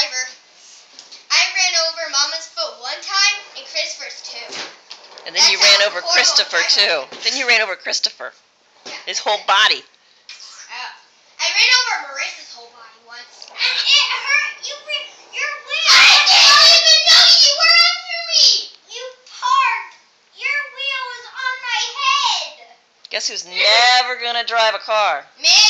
driver. I ran over Mama's foot one time and Christopher's too. And then That's you ran over Christopher too. Then you ran over Christopher. His whole body. Oh. I ran over Marissa's whole body once. And it hurt. You ran, your wheel. I didn't even know you were after me. You parked. Your wheel was on my head. Guess who's never gonna drive a car? Me.